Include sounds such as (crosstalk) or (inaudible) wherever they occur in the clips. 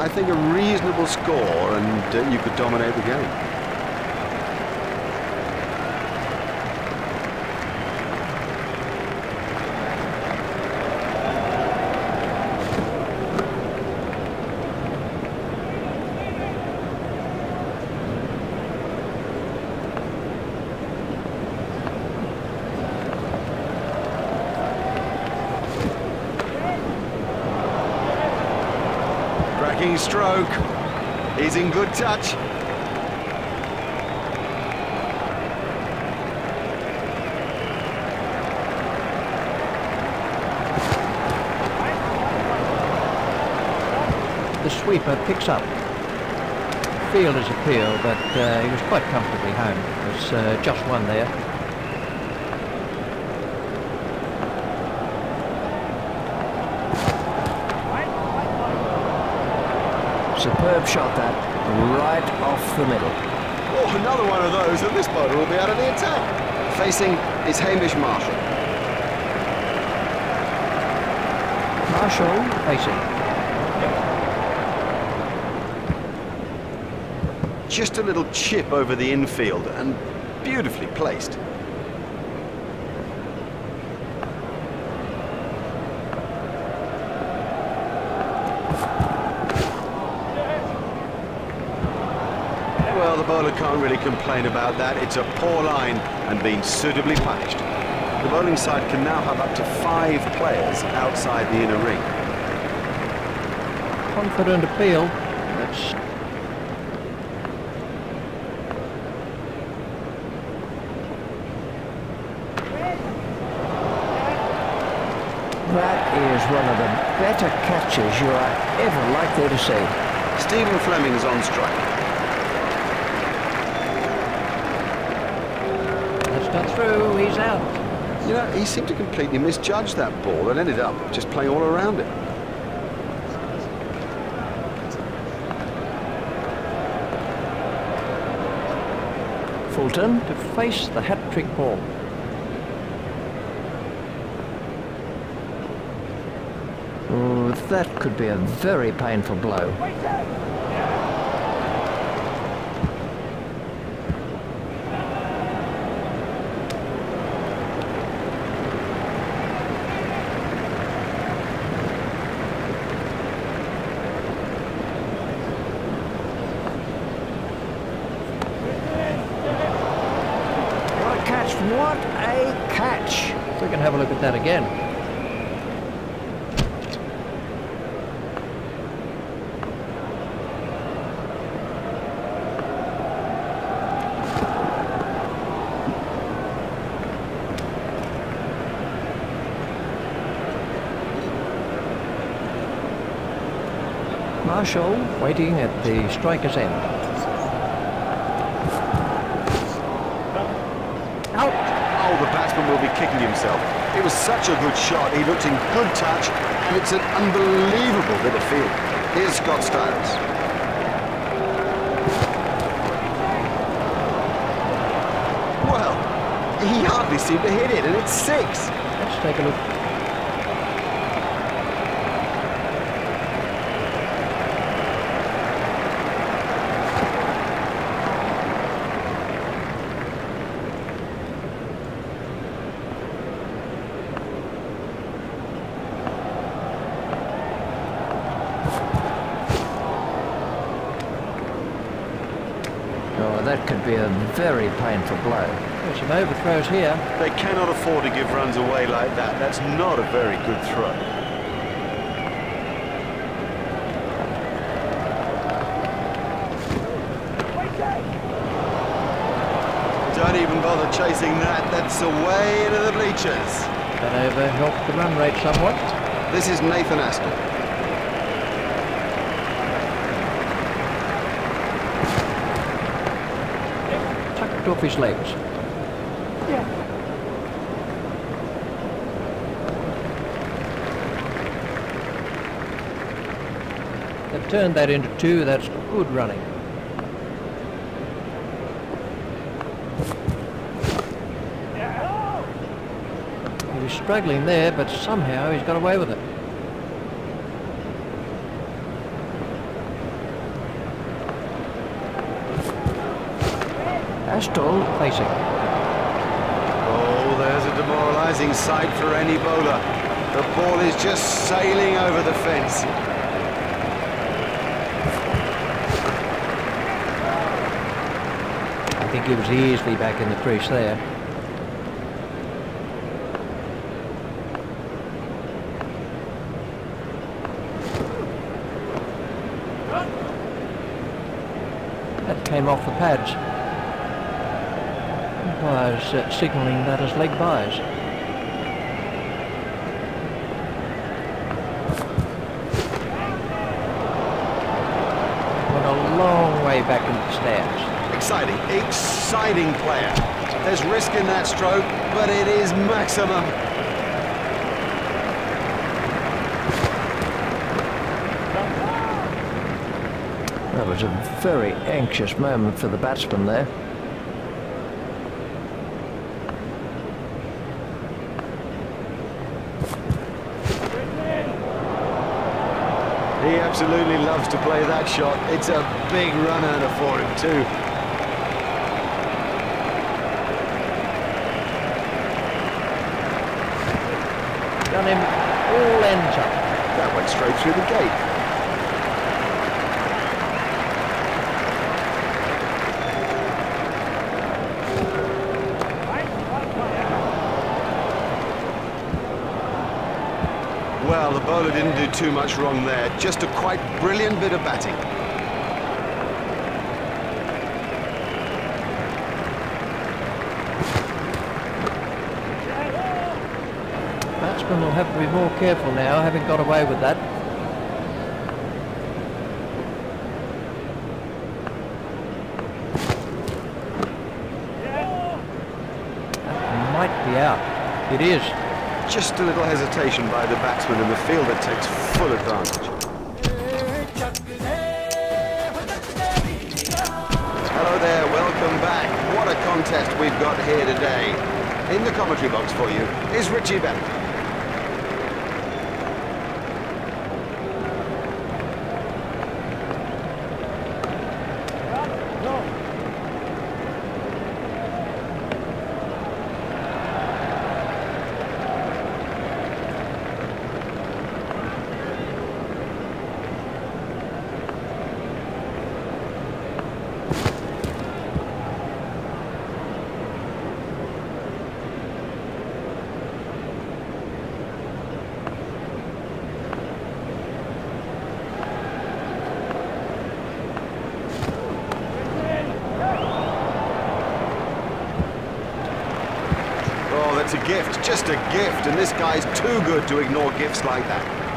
I think a reasonable score and uh, you could dominate the game. Cracking stroke. He's in good touch. The sweeper picks up. Fielder's appeal, but uh, he was quite comfortably home. Was uh, just one there. Superb shot that, right off the middle. Oh, another one of those, and this bowler will be out of the attack. Facing is Hamish Marshall. Marshall facing. Just a little chip over the infield and beautifully placed. Bowler can't really complain about that. It's a poor line and been suitably punished. The bowling side can now have up to five players outside the inner ring. Confident appeal. That's That is one of the better catches you are ever likely to see. Stephen Fleming's on strike. that's not through. He's out. You know, he seemed to completely misjudge that ball and ended up just playing all around it. Fulton, To face the hat-trick ball. oh, that could be a very painful blow. What a catch! What a catch! We can have a look at that again. Marshall waiting at the striker's end. Out! Batsman will be kicking himself. It was such a good shot. He looked in good touch, and it's an unbelievable bit of field. Here's Scott Styris. Well, he hardly seemed to hit it, and it's six. Let's take a look. Oh, that could be a very painful blow. There's some overthrows here. They cannot afford to give runs away like that. That's not a very good throw. Don't even bother chasing that. That's away into the bleachers. That over helped the run rate somewhat. This is Nathan Astle. Off legs. They've turned that into two. That's good running. He was struggling there, but somehow he's got away with it. Astle facing. Oh, there's a demoralising sight for any bowler. The ball is just sailing over the fence. I think he was easily back in the crease there. That came off the pads. Umpires uh, signalling that as leg byes. Went a long way back into the stands. Exciting, exciting player. There's risk in that stroke, but it is maximum. That was a very anxious moment for the batsman there. He absolutely loves to play that shot. It's a big run earner for him too. Done him all ends up. That went straight through the gate. Well, the bowler didn't do too much wrong there. Just a quite brilliant bit of batting. Batsman will have to be more careful now, having got away with that. That might be out. It is. Just a little hesitation by the batsman and the fielder takes full advantage. Hello there, welcome back. What a contest we've got here today. In the commentary box for you is Richie Benaud. That's a gift, just a gift, and this guy's too good to ignore gifts like that.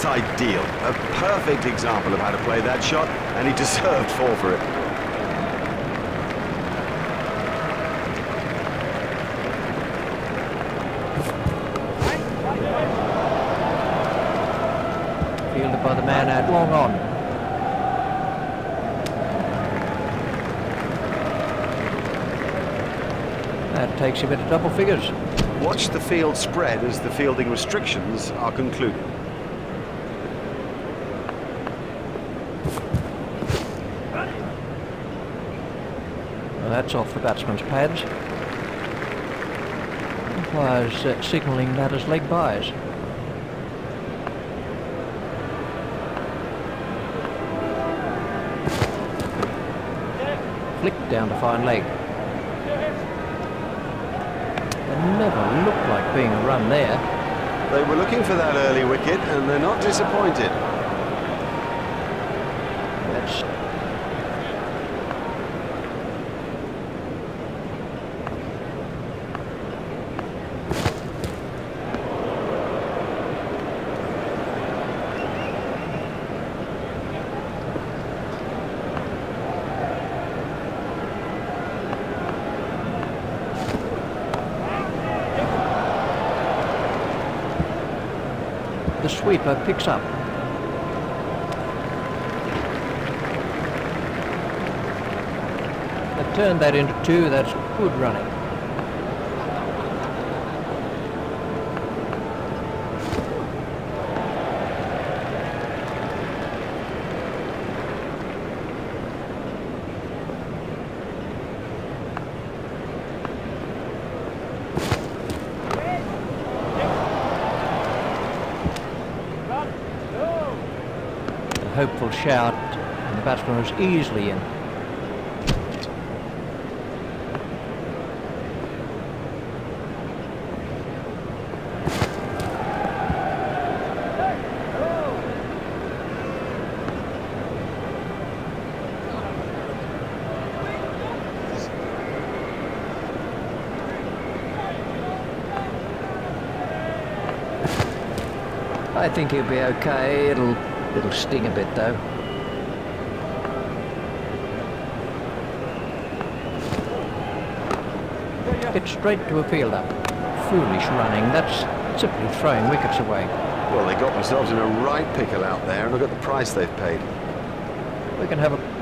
That's ideal. A perfect example of how to play that shot, and he deserved four for it. Fielded by the man out long on. That takes him into double figures. Watch the field spread as the fielding restrictions are concluded. That's off the batsman's pads. Umpires uh, signalling that as leg byes. Flicked down to fine leg. There never looked like being a run there. They were looking for that early wicket, and they're not disappointed. Sweeper picks up. They've turned that into two, that's good running. Hopeful shout, and the batsman was easily in. I think he'll be okay. It'll it'll sting a bit though. Hit straight to a fielder. Foolish running, that's simply throwing wickets away. Well, they got themselves in a right pickle out there, and look at the price they've paid. We can have a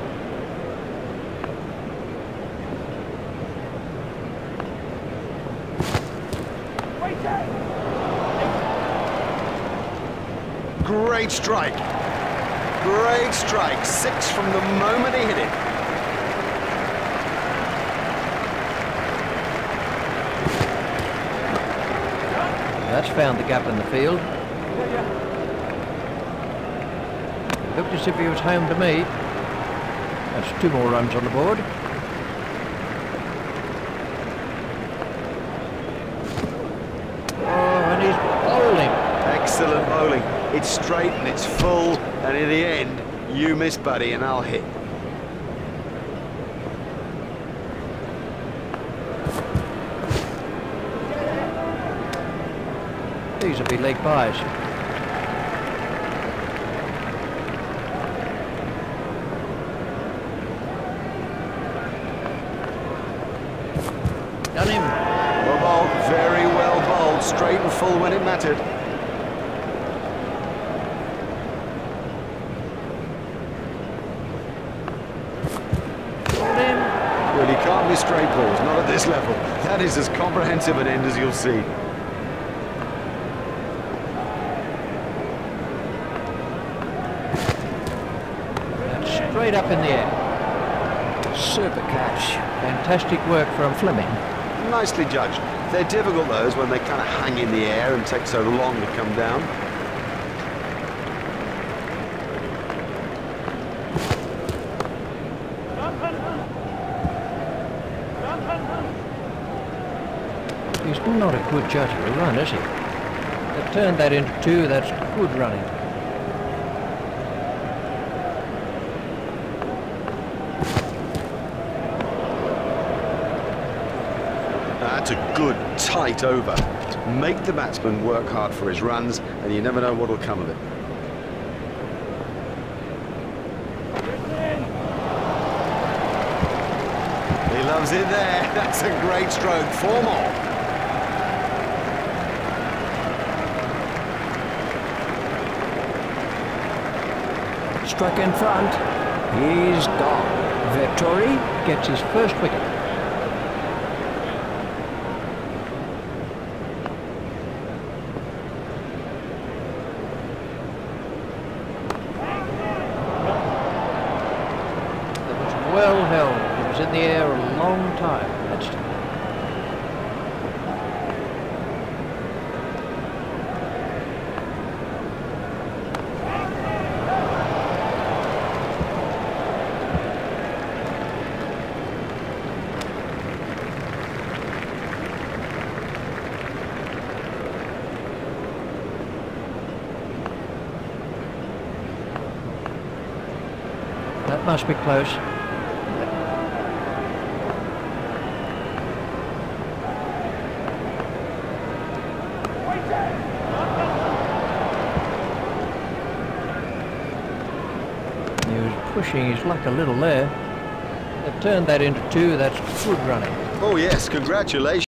Great strike. Great strike. Six from the moment he hit it. That's found the gap in the field. Looked as if he was home to me. That's two more runs on the board. Oh, and he's bowling. Excellent bowling. It's straight and it's full, and in the end, you miss Buddy and I'll hit. These will be leg byes. Done him. Well bowled, very well bowled, straight and full when it mattered. Got him. Well, you can't be straight balls, not at this level. That is as comprehensive an end as you'll see. That's straight up in the air. Super catch. Fantastic work from Fleming. Nicely judged. They're difficult, those, when they kind of hang in the air and take so long to come down. He's not a good judge of a run, is he? They've turned that into two, that's good running. That's a good, tight over. Make the batsman work hard for his runs, and you never know what'll come of it. He loves it there. (laughs) That's a great stroke. Four more. Struck in front. He's gone. Vettori Gets his first wicket. That was well held. It was in the air a long time. That's That must be close. He was pushing his luck a little there. They've turned that into two. That's good running. Oh, yes. Congratulations.